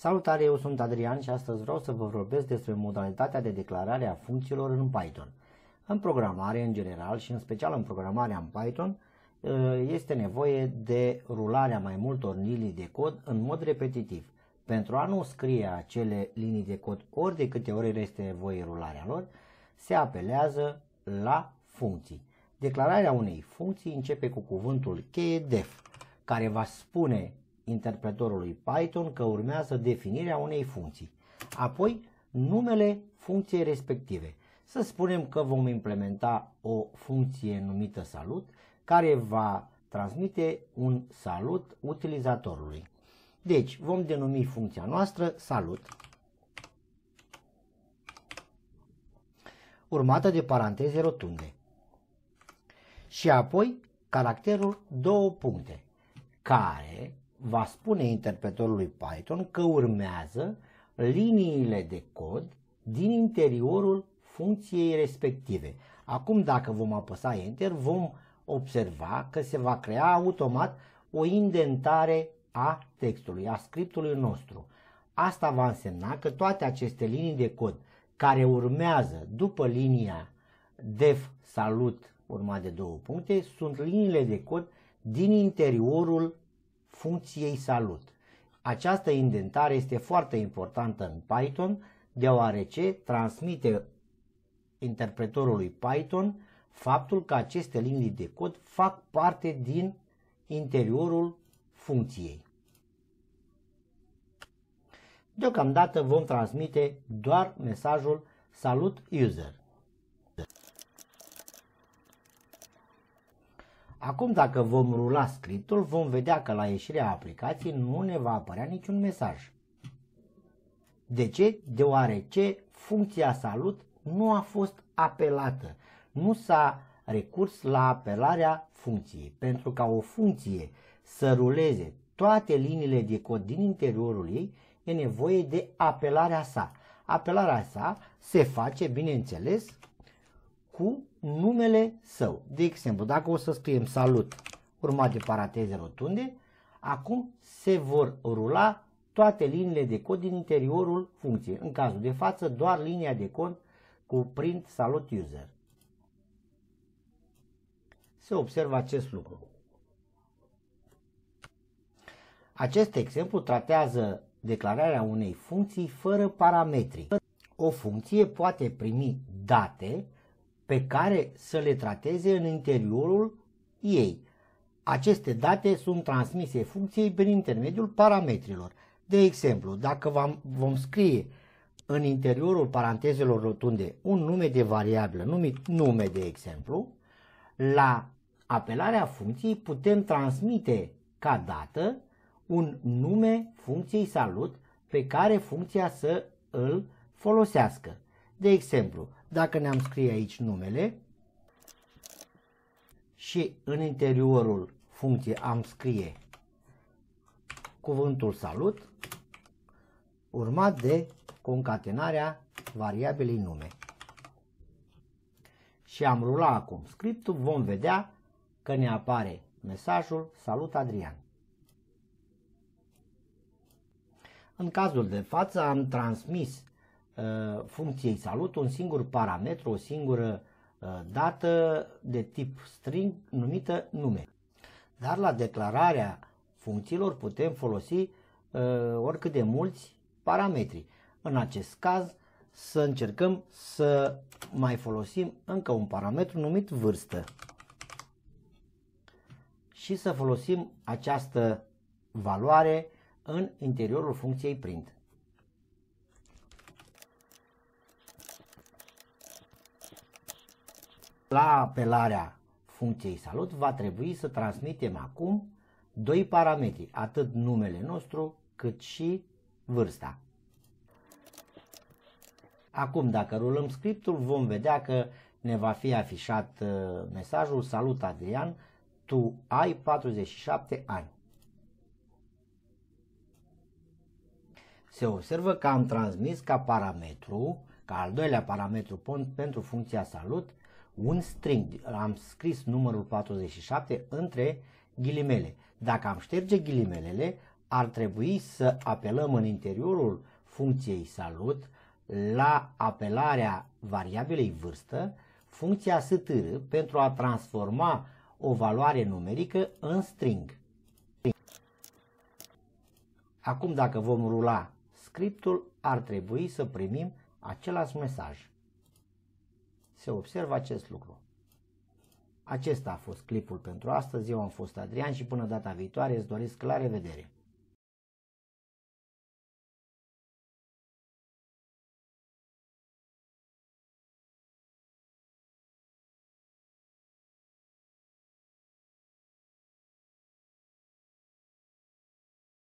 Salutare, eu sunt Adrian și astăzi vreau să vă vorbesc despre modalitatea de declarare a funcțiilor în Python. În programare în general și în special în programarea în Python ă, este nevoie de rularea mai multor linii de cod în mod repetitiv. Pentru a nu scrie acele linii de cod ori de câte ori este nevoie rularea lor, se apelează la funcții. Declararea unei funcții începe cu cuvântul cheie def, care va spune interpretorului Python că urmează definirea unei funcții. Apoi, numele funcției respective. Să spunem că vom implementa o funcție numită salut, care va transmite un salut utilizatorului. Deci, vom denumi funcția noastră salut, urmată de paranteze rotunde. Și apoi caracterul două puncte, care va spune interpretorului Python că urmează liniile de cod din interiorul funcției respective. Acum dacă vom apăsa Enter vom observa că se va crea automat o indentare a textului, a scriptului nostru. Asta va însemna că toate aceste linii de cod care urmează după linia def salut urmat de două puncte sunt liniile de cod din interiorul funcției salut. Această indentare este foarte importantă în Python deoarece transmite interpretorului Python faptul că aceste linii de cod fac parte din interiorul funcției. Deocamdată vom transmite doar mesajul salut user. Acum dacă vom rula scriptul, vom vedea că la ieșirea aplicației nu ne va apărea niciun mesaj. De ce? Deoarece funcția salut nu a fost apelată. Nu s-a recurs la apelarea funcției. Pentru ca o funcție să ruleze toate liniile de cod din interiorul ei, e nevoie de apelarea sa. Apelarea sa se face, bineînțeles, cu numele său. De exemplu, dacă o să scriem salut urmat de paranteze rotunde, acum se vor rula toate liniile de cod din interiorul funcției. În cazul de față, doar linia de cod cu print salut user. Se observă acest lucru. Acest exemplu tratează declararea unei funcții fără parametri. O funcție poate primi date pe care să le trateze în interiorul ei. Aceste date sunt transmise funcției prin intermediul parametrilor. De exemplu, dacă vom scrie în interiorul parantezelor rotunde un nume de variabilă numit nume de exemplu, la apelarea funcției putem transmite ca dată un nume funcției salut pe care funcția să îl folosească. De exemplu, dacă ne-am scrie aici numele și în interiorul funcției am scrie cuvântul salut, urmat de concatenarea variabilei nume. Și am rulat acum scriptul, vom vedea că ne apare mesajul Salut Adrian. În cazul de față am transmis Uh, funcției salut un singur parametru, o singură uh, dată de tip string numită nume. Dar la declararea funcțiilor putem folosi uh, oricât de mulți parametri. În acest caz să încercăm să mai folosim încă un parametru numit vârstă și să folosim această valoare în interiorul funcției print. La apelarea funcției salut va trebui să transmitem acum doi parametri, atât numele nostru cât și vârsta. Acum, dacă rulăm scriptul, vom vedea că ne va fi afișat uh, mesajul Salut Adrian, tu ai 47 ani. Se observă că am transmis ca parametru, ca al doilea parametru pentru funcția salut, un string, am scris numărul 47 între ghilimele. Dacă am șterge ghilimelele, ar trebui să apelăm în interiorul funcției salut la apelarea variabilei vârstă, funcția str pentru a transforma o valoare numerică în string. Acum dacă vom rula scriptul, ar trebui să primim același mesaj. Se observă acest lucru. Acesta a fost clipul pentru astăzi. Eu am fost Adrian și până data viitoare îți doresc la revedere!